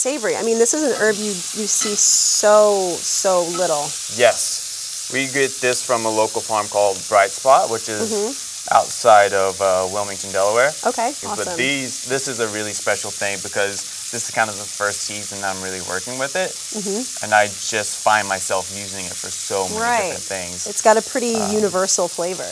savory. I mean, this is an herb you you see so so little. Yes, we get this from a local farm called Bright Spot, which is mm-hmm. outside of uh, Wilmington, Delaware. Okay, awesome. But these, this is a really special thing because this is kind of the first season I'm really working with it, mm-hmm. and I just find myself using it for so many Right. different things. It's got a pretty uh, universal flavor.